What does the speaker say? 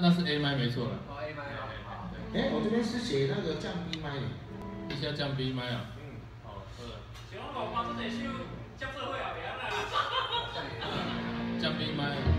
那是 A 麦没错了。哦 A 麦。哎，我这边是写那个降 B 麦。一下降 B 麦啊。嗯。好，是。小的降会啊，别。降 B 麦。